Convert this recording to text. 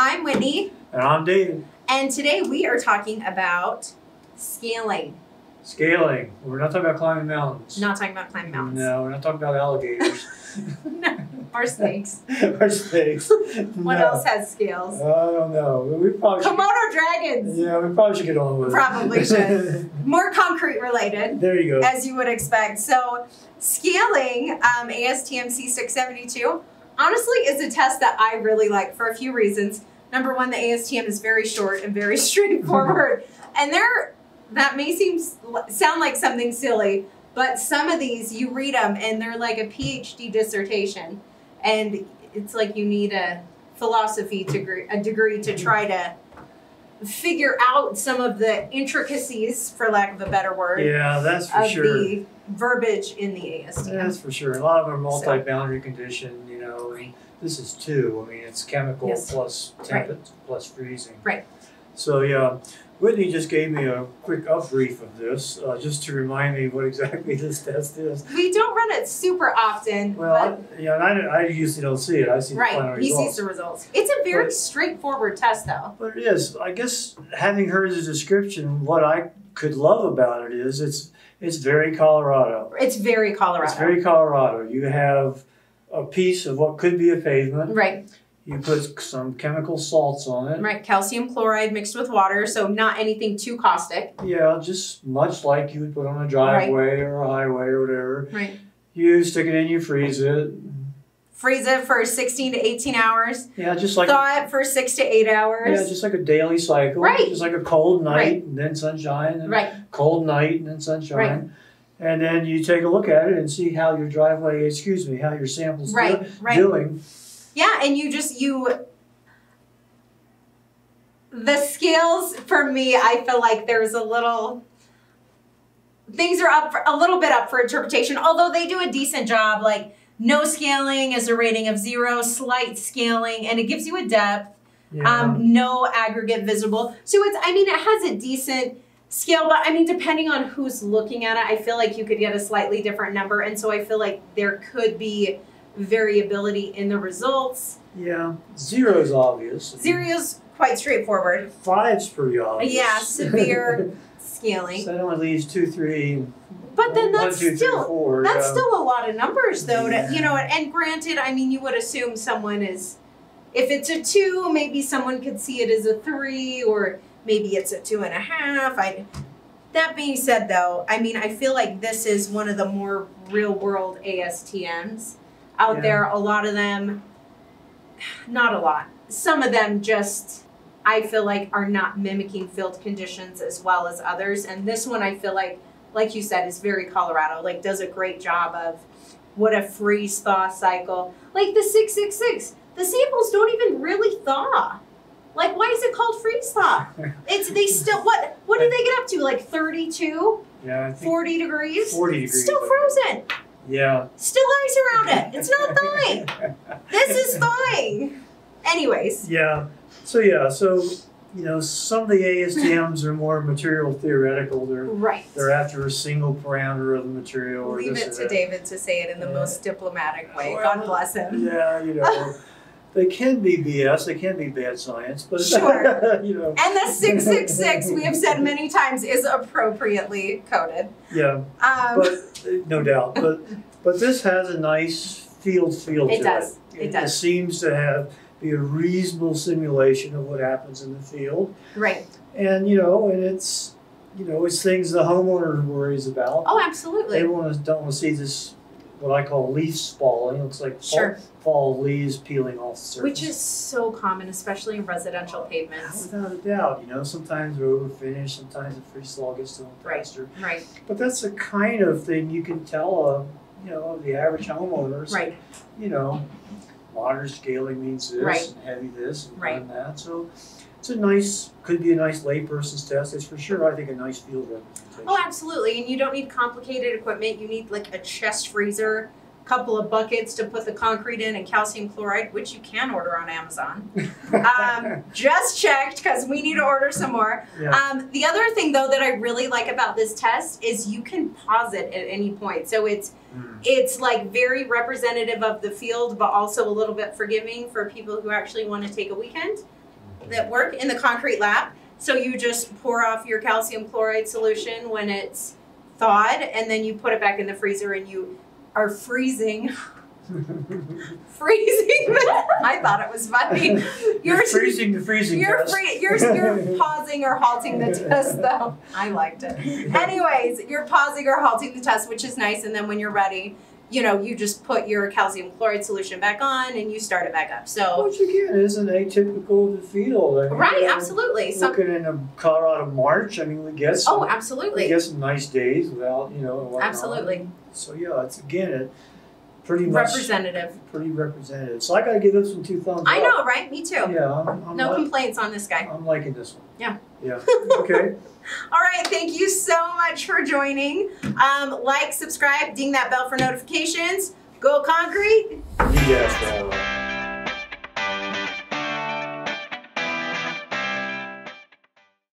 I'm Whitney, And I'm David. and today we are talking about scaling. Scaling. We're not talking about climbing mountains. Not talking about climbing mountains. No, we're not talking about alligators no, or snakes. or snakes. What No. else has scales? I don't know. We probably should, Komodo dragons. Yeah, we probably should get on with it. Probably should. More concrete related, there you go. as you would expect. So, scaling um, ASTM C672 honestly is a test that I really like for a few reasons. Number one, the ASTM is very short and very straightforward. and there, that may seem sound like something silly, but some of these you read them and they're like a PhD dissertation, and it's like you need a philosophy degree, a degree to mm-hmm. try to figure out some of the intricacies, for lack of a better word, Yeah, that's for of sure. the verbiage in the ASTM. That's for sure. A lot of them are multi-boundary condition, you know. and This is two. I mean, it's chemical Yes. plus Right. temp plus freezing. Right. So yeah, Whitney just gave me a quick upbrief of this, uh, just to remind me what exactly this test is. We don't run it super often, Well, I, yeah, and I, I usually don't see it. I see but the final right, he sees the results. It's a very But- straightforward test, though. But it is. I guess having heard the description, what I could love about it is it's it's very Colorado. It's very Colorado. It's very Colorado. You have a piece of what could be a pavement. right, You put some chemical salts on it. right. Calcium chloride mixed with water, so not anything too caustic. Yeah, just much like you would put on a driveway or a highway or whatever. Right. You stick it in, you freeze it. Freeze it for 16 to 18 hours. Yeah, just like Thaw it for six to eight hours. yeah, just like a daily cycle. Right. Just like a cold night Right. and then sunshine and right, cold night and then sunshine. Right. And then you take a look at it and see how your driveway, excuse me, how your sample's right, do- right. doing. Yeah, and you just you the scales for me, I feel like there's a little things are up for, a little bit up for interpretation, although they do a decent job like no scaling is a rating of 0, slight scaling and it gives you a depth. Yeah. Um no aggregate visible. So it's I mean it has a decent scale but I mean depending on who's looking at it, I feel like you could get a slightly different number and so I feel like there could be variability in the results. yeah. Zero is obvious. Zero is quite straightforward. Five's pretty obvious. Yeah, severe scaling. so that only leaves two, three. But then one, that's two, three, still four, that's yeah. still a lot of numbers though to you know and granted, I mean you would assume someone is if it's a two, maybe someone could see it as a three or maybe it's a two and a half. I that being said though, I mean I feel like this is one of the more real world ASTMs out Yeah. there. A lot of them not a lot. Some of them just I feel like are not mimicking field conditions as well as others. And this one I feel like, like you said, is very Colorado. Like does a great job of what a freeze thaw cycle. Like the six six six. The samples don't even really thaw. Like why is it called freeze thaw? It's they still what what did they get up to? Like 32, Yeah, I think 40 degrees? 40 degrees. Still frozen. Yeah. Still ice around it. It's not thawing. This is thawing. Anyways, Yeah. So yeah. So you know, some of the ASTMs are more material theoretical. They're right. they're after a single parameter of the material. Or Leave it to. David to say it in the Yeah. most diplomatic way. Well, God bless him. Yeah, you know, they can be BS. They can be bad science, but Sure. you know, And the 666, we have said many times, is appropriately coded. yeah. Um, But no doubt. But but this has a nice field feel It to does. it. It does. It seems to have be a reasonable simulation of what happens in the field. right. And you know, and it's you know, it's things the homeowner worries about. Oh, absolutely. They want to don't want to see this what I call leaf spalling. It looks like fall, Sure. fall leaves peeling off the surface. Which is so common, especially in residential pavements. without a doubt. You know, sometimes they're overfinished, sometimes the free slog gets to them Right. faster. Right. But that's the kind of thing you can tell uh, you know, the average homeowners. Right. You know, moderate scaling means this Right. and heavy this and Right. and that. So it's a nice could be a nice layperson's test. It's for sure I think a nice field representation. Oh, absolutely. And you don't need complicated equipment. You need like a chest freezer, a couple of buckets to put the concrete in, and calcium chloride, which you can order on Amazon. Um, just checked because we need to order some more. yeah. Um, the other thing, though, that I really like about this test is you can pause it at any point. So it's Mm. it's like very representative of the field, but also a little bit forgiving for people who actually want to take a weekend that work in the concrete lab. So you just pour off your calcium chloride solution when it's thawed, and then you put it back in the freezer, and you are freezing, freezing. I thought it was funny. You're freezing the freezing You're test. free, you're you're pausing or halting the test though. I liked it. Anyways, you're pausing or halting the test, which is nice, and then when you're ready, you know, you just put your calcium chloride solution back on and you start it back up. So Which again isn't atypical of the field. I mean, right, know, absolutely. So Looking in a Colorado March, I mean, we get some, oh, we get some nice days without, you know, whatnot. absolutely So yeah, it's again, it pretty much representative. pretty representative. So I got to give this one two thumbs I up. know, right? Me too. Yeah, I'm, I'm, No li- complaints on this guy. I'm liking this one. Yeah. Yeah. Okay. All right, thank you so much for joining. Um, like, subscribe, ding that bell for notifications. Go concrete. yes,